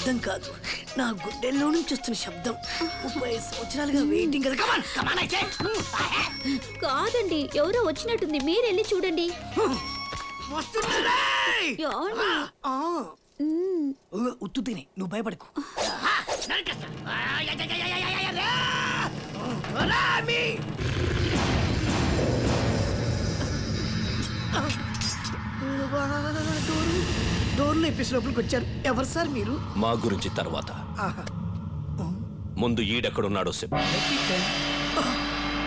శబ్దం కాదు. నా గుండెల్లో నుంచి వస్తున్న శబ్దం. ముప్పై సంవత్సరాలుగా వెయిటింగ్ కదా. కమాన్ కమాన్ అయితే. కాదండి ఎవరో వచ్చినట్టుంది. మీరు వెళ్ళి చూడండి ఉత్తు తిని నువ్వు భయపడకు. ఆ, ఆ. ఆ, డోర్లు ఎప్పేసి లోపలికి వచ్చారు. ఎవరు సార్ మీరు? మా గురించి తర్వాత. ఆహా. ముందు ఈడెక్కడున్నాడో చెప్పు. ఆ,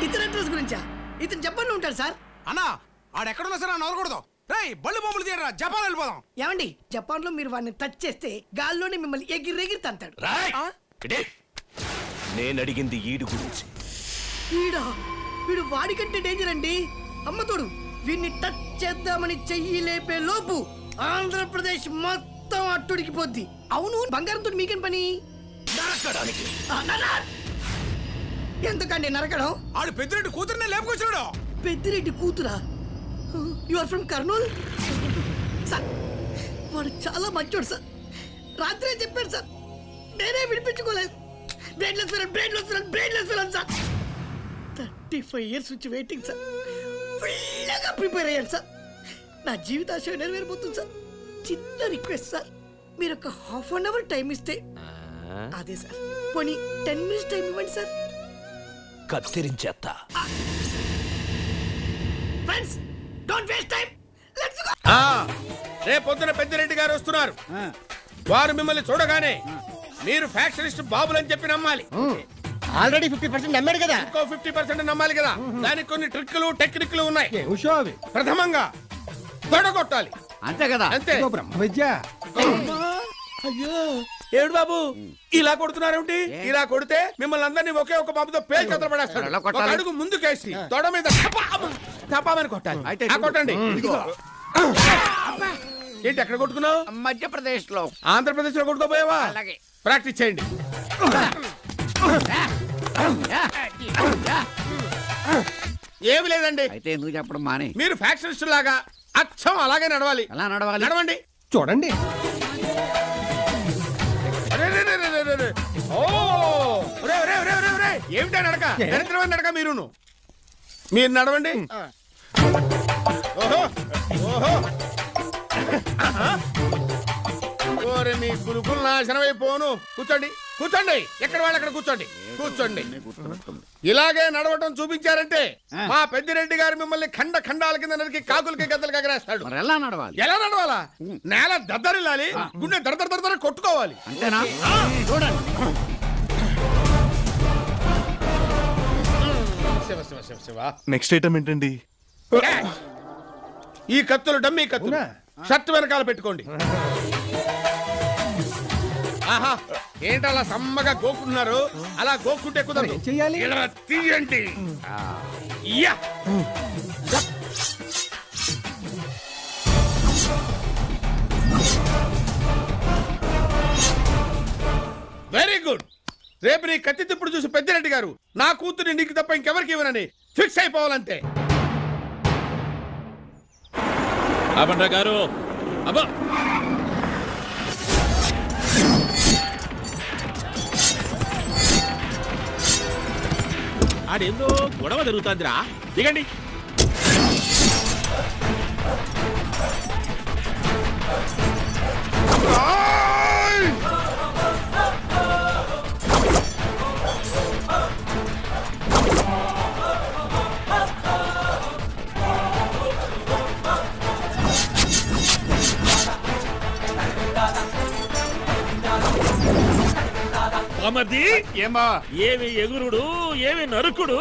ఇతని అడ్రస్ గురించా? ఇతను జపాన్లో ఉంటాడు సార్. అన్నా ఆడెక్కడున్నా సరే నవ్వకూడదు రేయ్ బళ్ళు బొమ్మలు తీయరా జపాన్ వెళ్ళిపోదాం. ఏమండి జపాన్లో మీరు వాడిని టచ్ చేస్తే గాల్లోనే మిమ్మల్ని ఎగిరి ఎగిరి తంతాడు. రాయ్ ఇటే. నేను అడిగింది ఈడు గురించి. వీడా వీడు వాడికంటే డేంజర్ అండి. అమ్మతోడు వీడిని టచ్ చేద్దామని చెయ్యి లేపే లోపు ఆంధ్రప్రదేశ్ మొత్తం అట్టుడికి పోద్ది అవును బంగారంతో మీకేం పని? నరకడానికి. ఎందుకండి నరకడం? ఆడు పెద్దిరెడ్డి కూతురునే లేపుకొచ్చాడు పెద్దిరెడ్డి కూతురా? You are from Kurnool sir వాడు చాలా మంచోడు సార్. రాత్రే చెప్పాడు సార్? నేనే విడిపించుకోలేదు brainless fellow brainless fellow brainless fellow sir. Thirty five years నుంచి వెయిటింగ్ సార్. ఫుల్గా ప్రిపేర్ అయ్యాను సార్. నా జీవితాశయం నెరవేరిపోతుంది సార్. చిన్న రిక్వెస్ట్ సార్. మీరు ఒక హాఫ్ అన్ అవర్ టైం ఇస్తే. అదే సార్. పోనీ టెన్ మినిట్స్ టైం ఇవ్వండి sir. కత్తిరించేత్తా. Friends don't waste time let's go రేపు పొద్దున పెద్దిరెడ్డి గారు వస్తున్నారు. వారు మిమ్మల్ని చూడగానే మీరు ఫ్యాక్షనిస్ట్ బాబులని చెప్పి నమ్మాలి. ఆల్రెడీ ఫిఫ్టీ పర్సెంట్ నమ్మాడు కదా. ఇంకో ఫిఫ్టీ పర్సెంట్ నమ్మాలి కదా. దానికి కొన్ని ట్రిక్లు టెక్నిక్లు ఉన్నాయి. ప్రథమంగా తొడగొట్టాలి అంతే కదా? అంతే. ఇదిగో బ్రహ్మ విద్య అయ్యో. ఏడు బాబు ఇలా కొడుతున్నారేమిటి? ఇలా కొడితే మిమ్మల్ని అందరినీ ఒకే ఒక బాబుతో పేరు కథలు పడేస్తాడు ఎలా ఒక? అడుగు ముందుకేసి తొడ మీద టపామని కొట్టాలి. అయితే ఆ, కొట్టండి. ఏంటి ఎక్కడ కొట్టుకున్నావు? మధ్యప్రదేశ్లో ఆంధ్రప్రదేశ్లో కొట్టుకోపోయావా? అలాగే. ప్రాక్టీస్ చేయండి. ఏమి లేదండి. అయితే ఎందుకు చెప్పడం మానే? మీరు ఫ్యాక్షనిస్ట్ లాగా అచ్చం అలాగే నడవాలి. ఎలా నడవాలి? నడవండి. చూడండి. అరే, రే, రే, రే, రే, రే, రే. ఓ! ఒరే, ఒరే, ఒరే, ఒరే, ఒరే. ఏమిటా నడక? దరిద్రమైన నడక మీరును. మీరు నడవండి. ఓహో ఓహో. ఓరే మీ గురుకులు నాశనమైపోను కూర్చోండి. కూర్చోండి. ఎక్కడ వాళ్ళు అక్కడ కూర్చోండి. కూర్చోండి. ఇలాగే నడవటం చూపించారంటే మా పెద్దిరెడ్డి గారు మిమ్మల్ని ఖండ ఖండాల కింద నరికి కాకులకి గద్దలకి ఎగరేస్తాడు మరి ఎలా నడవాలి? ఎలా నడవాలా? నేల దద్దరిల్లాలి గుండె దర దర దర దర కొట్టుకోవాలి. అంతేనా? చూడండి. శివ శివ శివ శివ. నెక్స్ట్ ఐటమ్ ఏంటండి? ఈ కత్తులు డమ్మీ కత్తులు. షర్ట్ వెనకాల పెట్టుకోండి. ఆహా ఏంటి అలా సమ్మగా గోకుంటున్నారు? అలా గోకుంటే కుదరదు. చెయ్యాలి? ఇలా తీయండి. Yeah very good. రేపు నీ కత్తి తిప్పుడు చూసి పెద్దిరెడ్డి గారు నా కూతురి నీకు తప్ప ఇంకెవరికి ఇవ్వనని ఫిక్స్ అయిపోవాలంతే. అబండ్రా గారు. అబ్బా. ఆడేందో గొడవ జరుగుతుందిరా. దిగండి. అమర్ది ఏమా? ఏమి ఎగురుడు ఏమి నరుకుడు?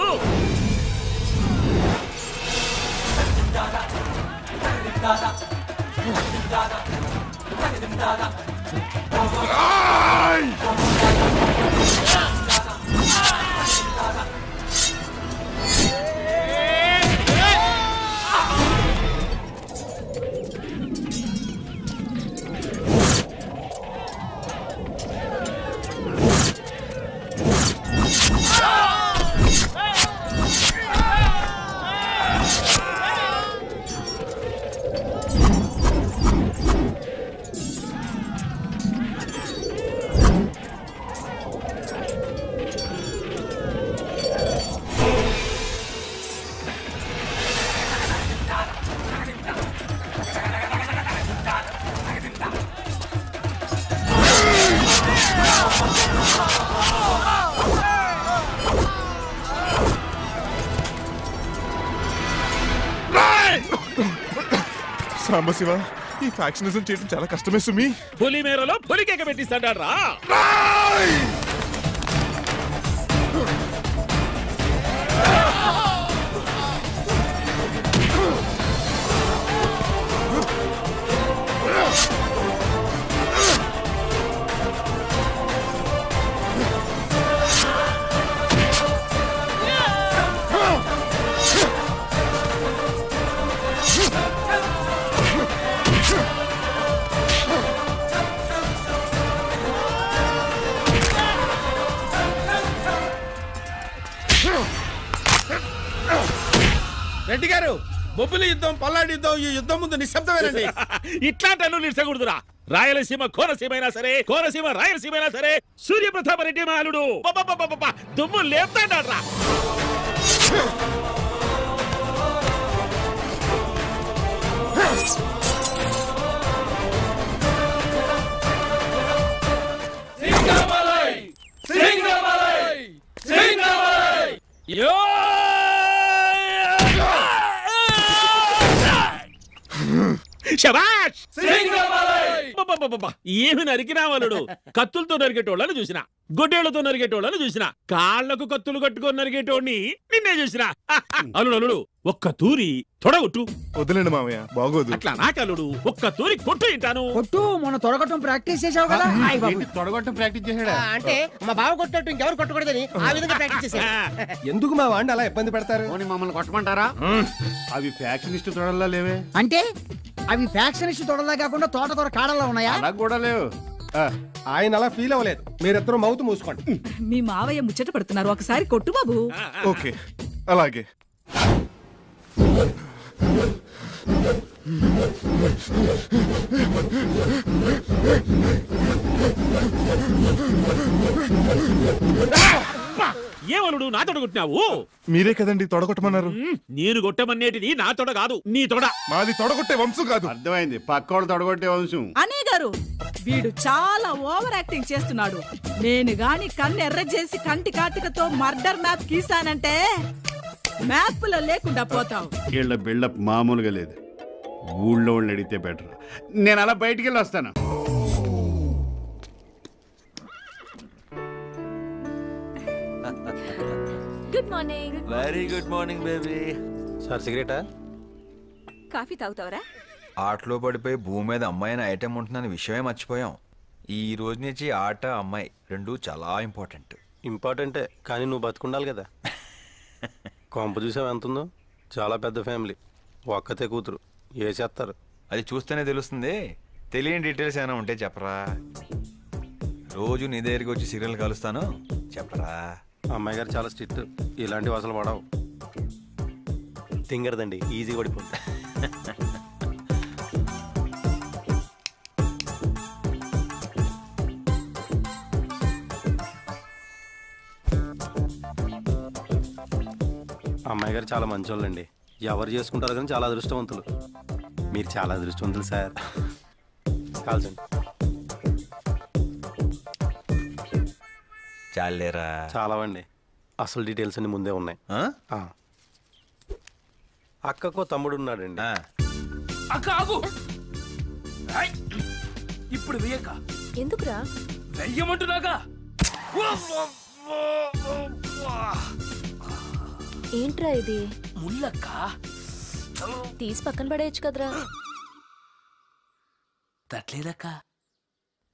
సాంబశివ ఈ ఫ్యాక్షనిజం చేయడం చాలా కష్టమే సుమి. పులి మేరలో పులి కేక రెడ్డి గారు బొబ్బిలి యుద్ధం పల్లాడి యుద్ధం ఈ యుద్ధం ముందు నిశ్శబ్దమేనండి. ఇట్లాంటి అల్లు నిలిచకూడదురా. రాయలసీమ కోనసీమ అయినా సరే కోనసీమ రాయలసీమ అయినా సరే సూర్యప్రతాప రెడ్డి మాలుడు. దుమ్ము లేపుతాడా రా యో! శబాష్! ఏమి నరికినా వలుడు కత్తులతో నరికేటోళ్ళని చూసిన గొడ్డేళ్ళతో నరికేటోళ్ళని చూసిన కాళ్ళకు కత్తులు కట్టుకొని నరికేటోడిని నిన్నే చూసిన. అల్లుడు అల్లుడు ఒక్క తూరి తొడగొట్టు. వదిలేండి మామయ్య బాగోదు. అట్లా నాకల్లుడు ఒక్క తూరి కొట్టు ఇంటాను కొట్టు మన తొడగొట్టం ప్రాక్టీస్ చేసావు కదా? తొడగొట్టం ప్రాక్టీస్ చేశాడా? ఆ, అంటే మా బావ కొట్టినట్టు ఇంకెవరు కొట్టకూడదని ఆ విధంగా ప్రాక్టీస్ చేశాను ఎందుకు మా వాడిని అలా ఇబ్బంది పెడతారు? మమ్మల్ని కొట్టమంటారా? అవి ఫ్యాక్షనిస్ట్ తొడల్లా లేవే. అంటే అవి ఫ్యాక్షనిస్ట్ తొడలా కాకుండా తోట తోట కాడల్లో ఉన్నాయా? అలా కూడా లేవు. ఆ, ఆయన అలా ఫీల్ అవ్వలేదు. మీరిద్దరూ మౌత్ మూసుకోండి. మీ మావయ్య ముచ్చట పడుతున్నారు. ఒకసారి కొట్టు బాబు. ఓకే. అలాగే. ఏమలుడు నా తొడ కొట్టినావు? మీరే కదండి తొడగొట్టమన్నారు. నేను కొట్టమనేటిది నా తొడ కాదు నీ తొడ. మాది తొడగొట్టే వంశం కాదు. అర్థమైంది. పక్కోడు తొడగొట్టే వంశం. అనే గారు వీడు చాలా ఓవర్ యాక్టింగ్ చేస్తున్నాడు. నేను గాని కన్ను ఎర్ర చేసి కంటి కాటికతో మర్డర్ మ్యాప్ గీసానంటే మ్యాప్లో లేకుండా పోతావు. వీళ్ళ బిల్డప్ మామూలుగా లేదు. ఊళ్ళో వాళ్ళని అడిగితే బెటర్. నేను అలా బయటికి వెళ్ళి వస్తాను. Good morning very good morning baby sir సిగరెటా? Coffee తాగుతావరా? ఆటలో పడిపోయి భూమి మీద అమ్మాయిని ఐటెం ఉంటుందని విషయమే మర్చిపోయాం. ఈ రోజు నుంచి ఆట అమ్మాయి రెండు చాలా ఇంపార్టెంట్. ఇంపార్టెంటే కానీ నువ్వు బతుకుండాలి కదా. కొంప చూసావు ఎంత ఉందో చాలా పెద్ద ఫ్యామిలీ. ఒక్కతే కూతురు. ఏ చేస్తారు? అది చూస్తేనే తెలుస్తుంది. తెలియని డీటెయిల్స్ ఏమైనా ఉంటే చెప్పరా. రోజు నీ దగ్గరికి వచ్చి సీరియల్ కలుస్తాను. చెప్పరా. అమ్మాయి గారు చాలా స్ట్రిక్ట్. ఇలాంటివి అసలు పడవు. తింగరదండి ఈజీ పడిపోతుంది అమ్మాయి గారు చాలా మంచోళ్ళండి. ఎవరు చేసుకుంటారో కానీ చాలా అదృష్టవంతులు. మీరు చాలా అదృష్టవంతులు సార్. కాల్చండి. చాలేరా. చాలా అండి అసలు డీటెయిల్స్ అన్ని ముందే ఉన్నాయి. అక్కకో తమ్ముడు ఉన్నాడండి ఆ. అక్క ఆగు! ఇప్పుడు వేయక ఎందుకురా? వెయ్యమంటున్నాగా. ఏంట్రా ఇది? ముల్లక్క. తీసి పక్కన పడేయచ్చు కదరా. తట్లేదక్క.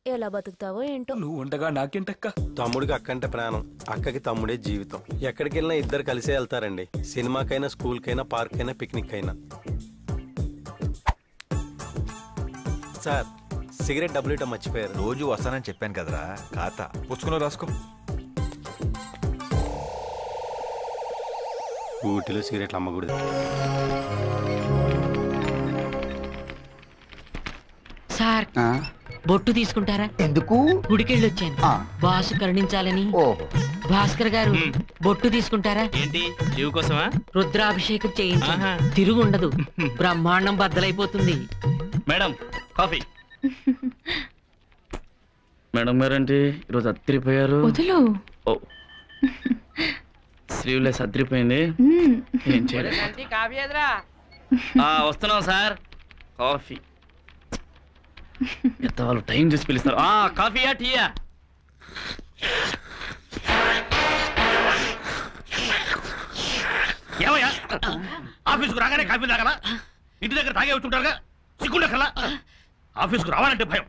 ఎలా బతుకుతావో ఏంటో. నువ్వు ఉండగా నాకేంటక్క? తమ్ముడికి అక్క అంటే ప్రాణం అక్కకి తమ్ముడే జీవితం. ఎక్కడికి వెళ్ళినా ఇద్దరు కలిసే వెళ్తారండి. సినిమాకైనా స్కూల్కైనా పార్క్ అయినా పిక్నిక్ అయినా సార్ సిగరెట్ డబ్బులు ఇవ్వటం మర్చిపోయారు. రోజు వస్తానని చెప్పాను కదరా. ఖాతా. పుచ్చుకుని రాసుకో. ఊటిలో సిగరెట్లు అమ్మకూడదు. సార్ బొట్టు తీసుకుంటారా? ఎందుకు? గుడికెళ్ళి వచ్చాను బాసు కరుణించాలని. భాస్కర్ గారు బొట్టు తీసుకుంటారా? ఏంటి? కోసమా? రుద్రాభిషేకం చేయించండి ఆహా. తిరుగు ఉండదు బ్రహ్మాండం బద్దలైపోతుంది. Madam coffee. మేడం గారంటే? ఈరోజు అత్తిరిపోయారు. వదులు. ఓ. స్లీవ్లెస్ అద్దరిపోయింది ఏం చేయలేదు. ఆ, వస్తున్నాం సార్. కాఫీ. పెద్దవాళ్ళు టైం చూసి పిలుస్తారు ఆ కాఫీయా టీయా ఏమయ్యా? ఆఫీస్కు రాగానే కాఫీ తాగలా? ఇంటి దగ్గర తాగే వచ్చుంటారుగా సిగ్గుండకలా ఆఫీస్కు రావాలంటే భయం.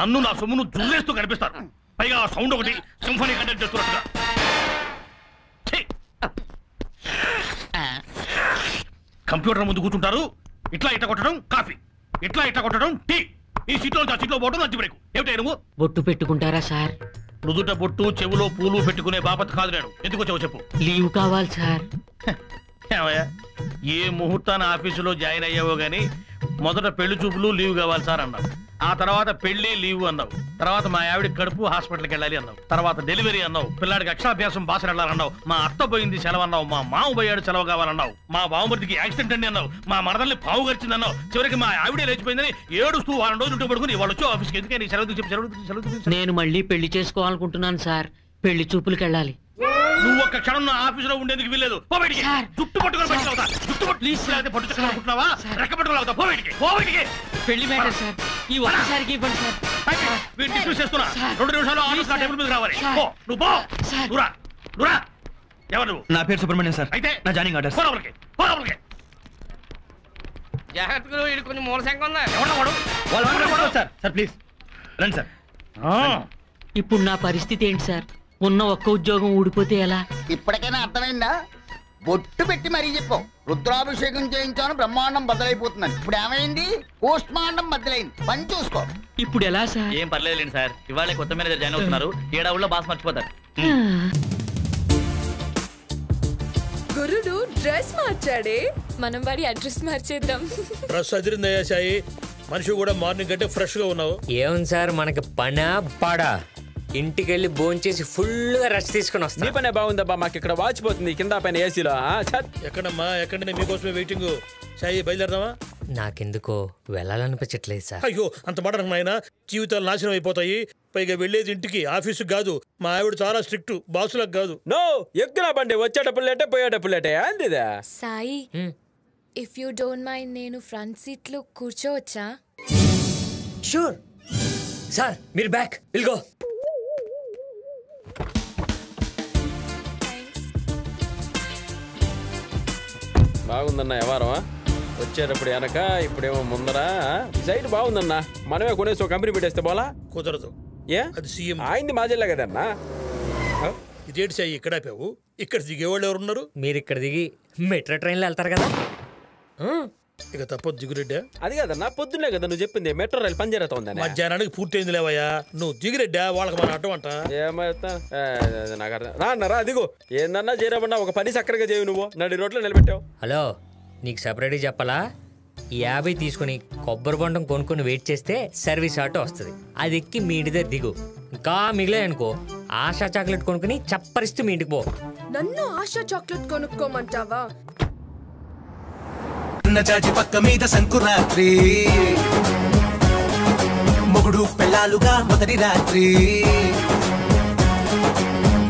నన్ను నా సొమ్మును జుల్లేస్తూ కనిపిస్తారు. పైగా ఆ సౌండ్ ఒకటి సింఫనీ కండక్ట్ చేస్తున్నట్టుగా. కంప్యూటర్ ముందు కూర్చుంటారు. ఇట్లా ఇట్ట కొట్టడం కాఫీ. ఇట్లా ఇట్ట కొట్టడం టీ. ఈ సీట్లో ఆ సీట్లో పోవడం లంచ్ బ్రేక్. ఏమిటా నువ్వు? బొట్టు పెట్టుకుంటారా సార్? నుదుట బొట్టు చెవులో పూలు పెట్టుకునే బాపత్ కాదు నేను ఎందుకు వచ్చావు చెప్పు. లీవ్ కావాలి సార్. ఏమయ్యా? ఏ ముహూర్తాన ఆఫీసులో జాయిన్ అయ్యావో గానీ మొదట పెళ్ళి చూపులు లీవ్ కావాలి సార్ అన్నావు. ఆ తర్వాత పెళ్ళి లీవ్ అన్నావు. తర్వాత మా ఆవిడ కడుపు హాస్పిటల్కి వెళ్ళాలి అన్నావు. తర్వాత డెలివరీ అన్నావు. పిల్లాడికి అక్షరాభ్యాసం బాస వెళ్ళాలన్నావు. మా అత్త పోయింది సెలవు అన్నావు మా మామ పోయాడు సెలవు కావాలన్నావు. మా బావమరిదికి యాక్సిడెంట్ అండి అన్నావు. మా మరదల్ని పావు గరిచింది అన్నావు. చివరికి మా ఆవిడే లేచిపోయిందని ఏడుస్తూ వారం రోజులు ఇంటి పడుకుని వాళ్ళు వచ్చి ఆఫీస్కి ఎందుకని సెలవు చెప్పి నేను మళ్ళీ పెళ్ళి చేసుకోవాలనుకుంటున్నాను సార్. పెళ్ళి చూపులకు వెళ్ళాలి. నువ్వు ఒక్క క్షణం నా ఆఫీసులో ఉండేందుకు వీల్లేదు. జుట్టు పట్టుకొని ప్లీజ్ పెళ్ళి మ్యాటర్ సార్. ఈ ఒక్కసారికి ఇవ్వండి సార్. రెండు నిమిషాలు ఆఫీస్ నా టేబుల్ మీద రావాలి. పో. నువ్వు పో. నువ్వురా. నువ్వురా. ఎవరు నువ్వు? నా పేరు సుబ్రహ్మణ్యం సార్. అయితే నా జాయినింగ్ ఆర్డర్ జాగ్రత్తగా వీడు కొంచెం మూల ఉందా. వాడు? వాళ్ళు సార్ సార్ ప్లీజ్. రండి సార్. ఇప్పుడు నా పరిస్థితి ఏంటి సార్? ఉన్న ఒక్క ఉద్యోగం ఊడిపోతే ఎలా? ఇప్పటికైనా అర్థమైందా? బొట్టు పెట్టి మరీ చెప్పావు రుద్రాభిషేకం చేయించాను బ్రహ్మాండం బదులైపోతుందని ఇప్పుడు ఏమైంది? పోస్ట్ మార్టం బదులైంది పని చూసుకో. ఇప్పుడు ఎలా సార్? ఏం పర్లేదులేండి సార్. ఇవాళ కొత్త మేనేజర్ జాయిన్ అవుతున్నారు. ఏడావుల్లో బాస్ మర్చిపోతారు. గురుడు డ్రెస్ మార్చాడే. మనం వాడి అడ్రస్ మార్చేద్దాం. డ్రెస్ అదిరిందయ్యా సాయి. మనిషి కూడా మార్నింగ్ కంటే ఫ్రెష్గా ఉన్నావు. ఏముంది సార్? మనకి పనా పాడా. ఇంటికి వెళ్ళి భోంచేసి ఫుల్గా రెస్ట్ తీసుకుని వస్తాం. నీ పనే బాగుందబ్బా మాకు ఇక్కడ వాచిపోతుంది కింద పైన ఏసీలో ఎక్కడమ్మా ఎక్కడ మీకోసమే వెయిటింగ్ సాయి బయలుదేరదామా? నాకెందుకో వెళ్ళాలనిపించట్లేదు సార్. అయ్యో అంత మాట నాయన. జీవితాలు నాశనం అయిపోతాయి. పైగా వెళ్ళేది ఇంటికి ఆఫీసు కాదు. మా ఆవిడ చాలా స్ట్రిక్ట్ బాసులకు కాదు. నో ఎక్కున బండి వచ్చేటప్పుడు లేటే పోయేటప్పుడు లేటే అందిదా Sai if you don't mind నేను ఫ్రంట్ సీట్లో కూర్చోవచ్చా? షూర్ సార్ మీరు బ్యాక్ విల్ బాగుందన్న వ్యవహారమా వచ్చేటప్పుడు వెనక ఇప్పుడేమో ముందర ఈ సైడ్ బాగుందన్న. మనమే కొనేసి ఒక కంపెనీ పెట్టేస్తే పోలా కుదరదు. ఏ? అది సీఎం. ఆయన్ని మాజెల్లే కదన్నా? ఇదేంటి సాయి ఇక్కడ ఆపావు? ఇక్కడ దిగేవాళ్ళు ఎవరు ఉన్నారు మీరు ఇక్కడ దిగి మెట్రో ట్రైన్లో వెళ్తారు కదా? ఇక తప్పదు దిగురెడ్డా అది కదన్నా పొద్దున్నే కదా నువ్వు చెప్పింది మెట్రో రైలు పని జరుగుతుందని. మధ్యాహ్నానికి పూర్తయింది లేవయ్యా. నువ్వు దిగురెడ్డా వాళ్ళకి మన అడ్డం అంట. ఏమైతే నాకు రా అన్న రా దిగు ఏందన్నా చేరమన్నా ఒక పని చక్కరగా చేయవు నువ్వు. నడి రోడ్లో నిలబెట్టావు. హలో నీకు సపరేట్గా చెప్పాలా? యాభై తీసుకుని కొబ్బరి బొండం కొనుక్కొని వెయిట్ చేస్తే సర్వీస్ ఆటో వస్తుంది. అది ఎక్కి మీ ఇంటి దగ్గర దిగు. ఇంకా మిగిలే అనుకో ఆశా చాక్లెట్ కొనుక్కుని చప్పరిస్తూ మీ ఇంటికి పో. నన్ను ఆశా చాక్లెట్ కొనుక్కోమంటావా? చిన్న చాచి పక్క మీద సంకురాత్రి మొగుడు పెళ్ళాలుగా మొదటి రాత్రి.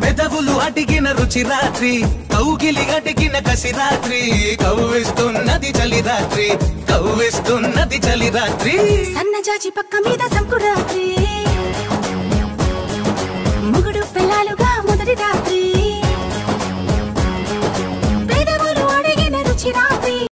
పెదవులు అటికిన రుచి రాత్రి. కౌకిలి అటికిన కసి రాత్రి. కౌవిస్తున్నది చలి రాత్రి. కౌవిస్తున్నది చలి రాత్రి. సన్న చాచి పక్క మీద సంకురాత్రి మొగుడు పెళ్ళాలుగా మొదటి రాత్రి.